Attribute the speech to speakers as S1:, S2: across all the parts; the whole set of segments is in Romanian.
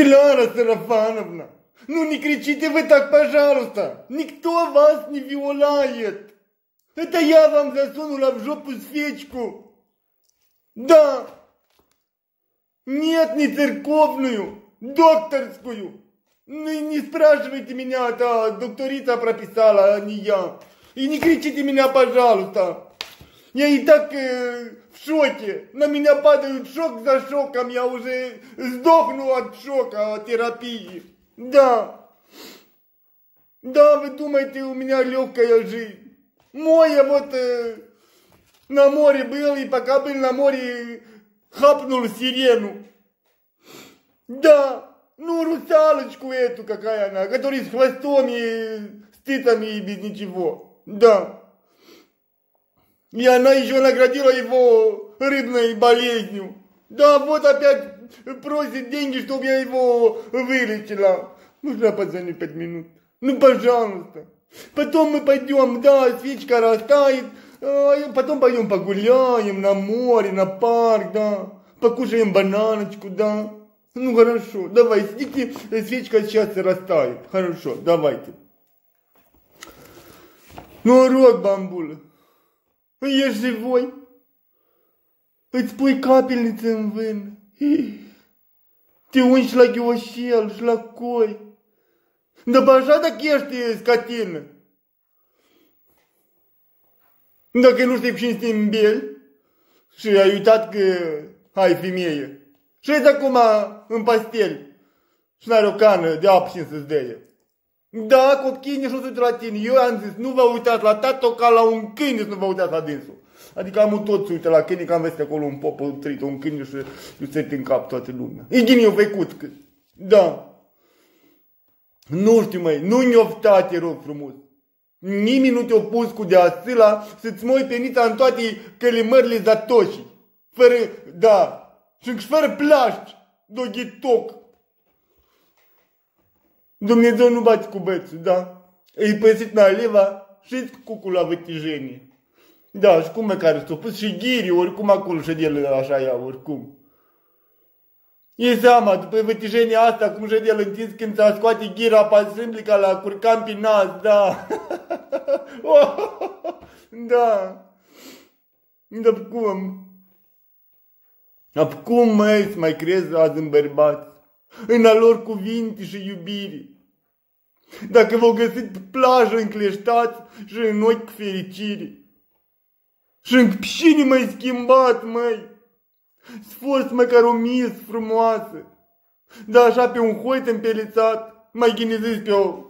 S1: Клара Сарафановна, ну не кричите вы так, пожалуйста. Никто вас не виолает. Это я вам засунула в жопу свечку. Да. Нет, не церковную, докторскую. Ну и не спрашивайте меня, это докторица прописала, а не я. И не кричите меня, пожалуйста. Я и так э, в шоке. На меня падают шок за шоком. Я уже сдохну от шока, от терапии. Да. Да, вы думаете, у меня легкая жизнь. Моя вот э, на море был, и пока был на море, хапнул сирену. Да, ну русалочку эту, какая она, которая с хвостом и с титами и без ничего. Да. И она еще наградила его рыбной болезнью. Да, вот опять просит деньги, чтобы я его вылечила. Нужно позвонить пять минут. Ну, пожалуйста. Потом мы пойдем, да, свечка растает. А потом пойдем погуляем на море, на парк, да. Покушаем бананочку, да. Ну, хорошо, давай, сидите, свечка сейчас растает. Хорошо, давайте. Ну, рот бамбула. Я живой. Îți pui capelnițe în vân. Te ungi la ghioșel și la coi. Dar așa dacă ești scatină. Dacă nu știi cine este în bel și ai uitat că ai femeie. Și ești acum în pastel și n-are o cană de apă și să-ți dea. Da, copiii nici nu sunt la tine. Eu am zis, nu vă uitați la tată ca la un câine să nu vă uitați la dânsul. Adică am toți uite la câine, că am văzut acolo un pop trăit, un câine și îi se în cap toată lumea. E gine eu făcut că... Da. Nu știu, măi, nu ne ofta, te rog frumos. Nimeni nu te-a pus cu deasila să-ți moi penița în toate călimările zatoșii. Fără, da, și fără plaști, doghitoc. Dumnezeu nu bate cu bățul, da? Îi păsit leva și cucul la vătijenie. Da, și cum e care s-a pus și ghiri, oricum acolo ședel așa ea, oricum. E seama, după vătijenia asta, cum ședel întins când s-a scoate ghira pe ca la curcan pe nas, da. da. Da, cum? Acum, măi, să mai crezi azi în bărbați? În a lor cuvinte și iubire. Dacă v-au găsit pe plajă încleștați și în ochi fericire. Și în pșini mai schimbat, măi. Sfost măcar o mis frumoasă. Dar așa pe un hoit împelițat, mai ghinezis pe o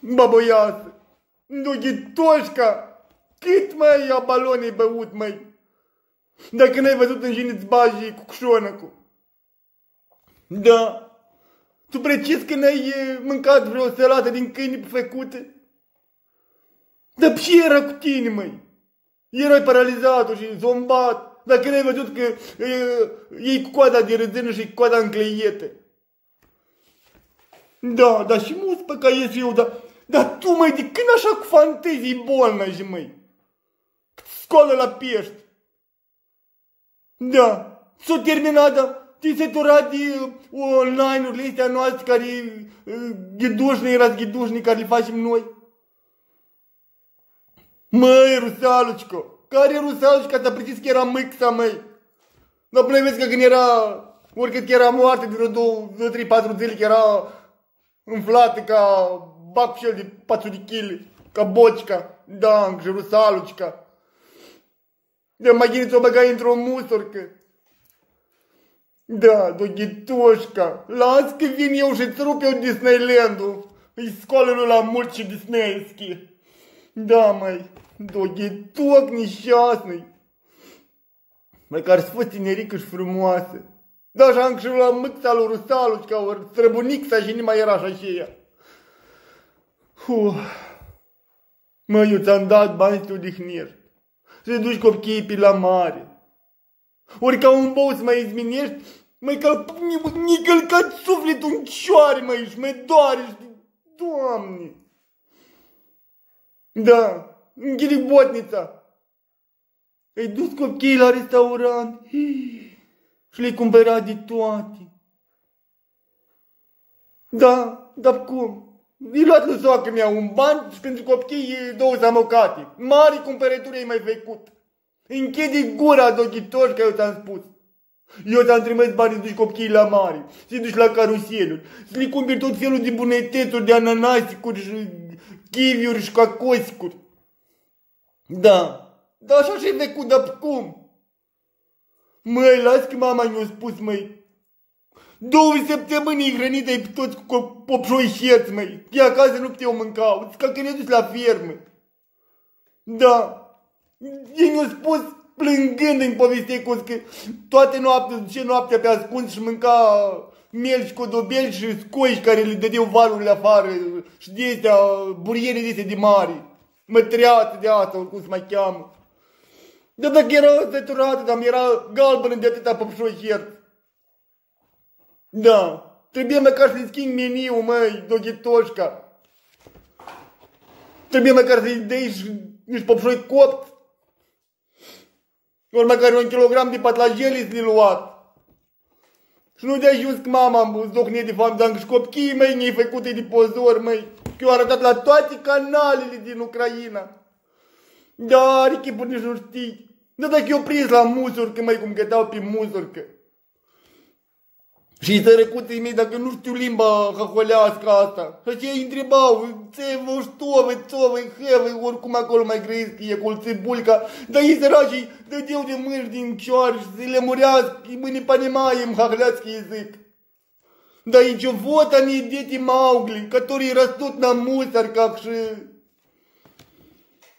S1: baboiasă. Dughitoșca, cât mai a balonei băut, măi. Dacă n-ai văzut în jiniți bajii cu cu. Da. Tu precis că n-ai mâncat vreo salată din câini făcute? Dar ce era cu tine, măi? Erai paralizat și zombat. Dacă n-ai văzut că e, iei cu coada de râzână și cu coada încleiete. Da, dar și mulți pe ca ies eu, dar, dar tu, măi, de când așa cu fantezii bolnaji, măi? Scoală la pești. Da, s-o terminat, da? Ti se tura de online-urile astea noastre care ghidușni, razghidușni care le facem noi? Măi, Rusalucico, care Rusalucica ți-a precis că era mâxa, măi? Dar până vezi că când era, oricât că era moarte de vreo 2, 3, 4 zile, că era înflată ca bac și el de 4 de kg, ca bocica, da, și Rusalucica. De mai gine ți-o băgai într-o musorcă. Da, doghitoșca, las că vin eu și îți rup eu Disneyland-ul. Îi scoală lui la mult și Disneyski. Da, mai, doghitoc nișasnăi. Măcar să fost tinerică și frumoasă. Da, așa am și la mâța lui Rusalu, ca ori străbunic să și nu mai era așa și ea. Mă, eu ți-am dat bani să te odihnești. Să duci copiii pe la mare. Ori ca un bou să mai izminești, mai că mi călcat sufletul în cioare, măi, și mă doare, Doamne! Da, închide botnița. Ai dus copiii la restaurant și le-ai cumpărat de toate. Da, dar cum? I luat lui soacră mea un ban și pentru copii două samocate. Mari cumpărături ai mai făcut. Închide gura, doghitor, că eu ți-am spus. Eu ți-am trimis banii duci copiii la mare, să duci la caruseluri, să le cumperi tot felul de bunătățuri, de ananasicuri și chiviuri și cacosicuri. Da, dar așa și-ai făcut, dar cum? Măi, las că mama mi-a spus, măi, Două săptămâni hrănită pe toți cu popșoi șerți, măi. E acasă nu puteau mânca, ca că ne dus la fermă. Da. Ei mi-au spus plângând în povestea cu că toate noaptea, ce noaptea pe ascuns și mânca miel și codobel și scoiși care le dădeau valurile afară și de astea, buriere de astea de mari. Mătreață de asta, cum se mai cheamă. Dar dacă era săturată, dar era galbenă de atâta păpșoi șerți. Da, trebuie măcar să-i schimbi meniul, măi, doghitoșca. Trebuie măcar să-i dai și niște popșoi copt. Ori măcar un kilogram de patlajeli să luat. Și nu de ajuns că mama am zdocnit de fapt, dar și copiii mei ne-ai făcute de pozor, măi. Că eu arătat la toate canalele din Ucraina. Dar echipul nici nu știi. Dar dacă eu prins la muzurcă, măi, cum găteau pe muzurcă. Și tărăcuții mei, dacă nu știu limba haholească asta, și ce îi întrebau, ce vă știu, vă, ce vă, he, oricum acolo mai grăiesc, e cu țibulca, dar ei săracii dădeau de mâini din cioare și se le murească, мы не понимаем хохляцкий язык. Да и чё, вот они, дети Маугли, которые растут на мусорках, și...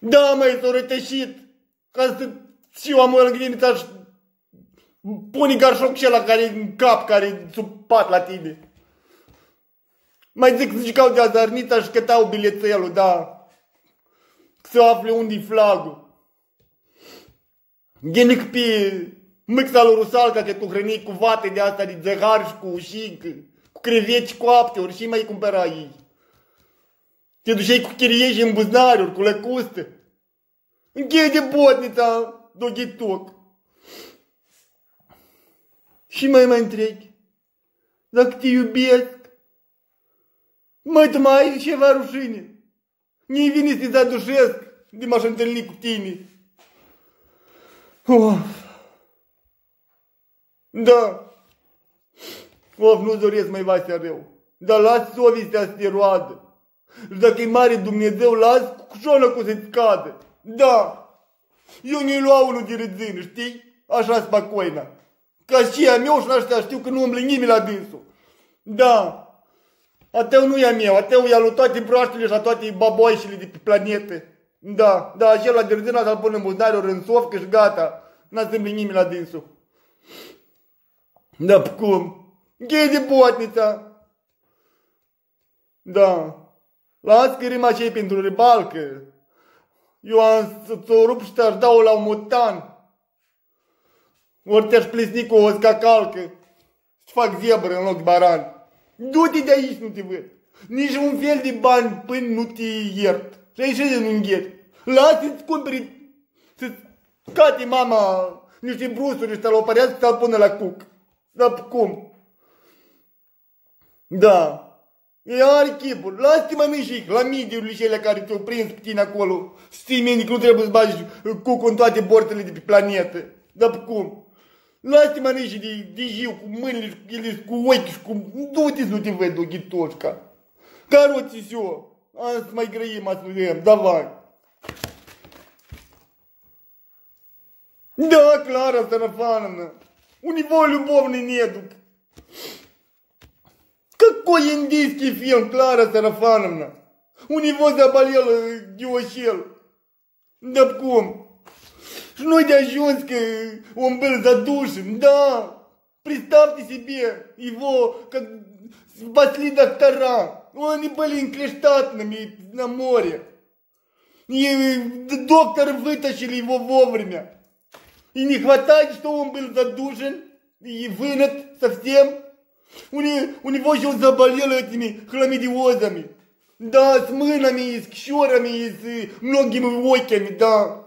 S1: Да, mai s-au rătășit, ca să știu, am în grinița Pune garșoc și la care în cap, care sub pat la tine. Mai zic să jucau de azarnița și cătau bilețelul, da. Să afle unde-i flagul. Genic pe mâxa lui Rusalca că tu hrăni cu vate de asta de zăhar și cu ușic, cu creveci coapte, ori și mai cumpăra ei. Te duceai cu chirieși în buznariuri, cu lăcustă. Încheie de botnița, doghitoc. Și mai mă întreg, dacă te iubesc, mai tu mai ai ceva rușine. Nu-i vine să te zadușesc de m-aș întâlni cu tine. Of. Da. Of, nu doresc mai vasea rău. Dar las sovestea să te roadă. Și dacă e mare Dumnezeu, las cu șonă cu să-ți cadă. Da. Eu nu-i lua unul de râzână, știi? Așa spacoina. Ca și a meu și ăștia știu că nu îmi nimeni la dânsul. Da. A tău nu e a meu, a tău e a lui toate broaștele și a toate baboaișele de pe planetă. Da, da, așa la derzina să-l pun în buzdare, ori în sofcă și gata. N-a să nimeni la dânsul. Da, cum? Ghei de botnița. Da. Las că rima cei pentru ribalcă. Eu am să-ți o rup și te-aș dau la un mutan. Ori te-aș plesni cu o scacalcă și fac zebră în loc baran. Du-te de aici, nu te văd. Nici un fel de bani până nu te iert. Și aici de nu înghet. Lasă-ți cumperi să scate mama niște brusuri și să-l opărească să-l pună la cuc. Dar cum? Da. E are chipul. Lasă-te mănânci la midiurile cele care te-au prins pe tine acolo. Știi mine că nu trebuie să bagi cucul în toate bortele de pe planetă. Dar cum? Lasă-te mănânci de, de jiu cu mâinile, cu ele, cu ochii și cu... Du-te să nu te văd, oghitoșca. Короче, все. А с моей граем освоим. Давай. Да, Клара Сарафановна. У него любовный недуг. Какой индийский фильм, Клара Сарафановна? У него заболел диошел. Да ajuns că он был задушен, да. Представьте себе его, как спасли доктора. Они были инклештатными на море. И доктор вытащили его вовремя. И не хватает, что он был задушен и вынат совсем. У, не, у него еще заболел этими хламидиозами. Да, с мынами, и с кщерами, и с многими ойками, да.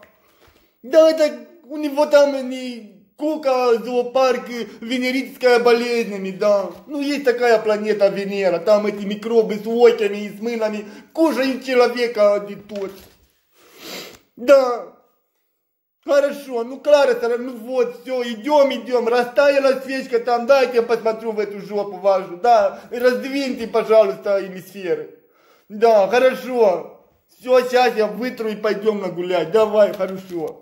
S1: Да, это у него там не Кука зоопарк венерическая болезнями, да. Ну, есть такая планета Венера, там эти микробы с окями и с мылами кушают человека один тот. Да. Хорошо, ну Клара, ну вот, все, идем, идем, растаяла свечка там, дайте я посмотрю в эту жопу вашу, да, раздвиньте, пожалуйста, эмисферы. Да, хорошо, все, сейчас я вытру и пойдем нагулять, давай, хорошо.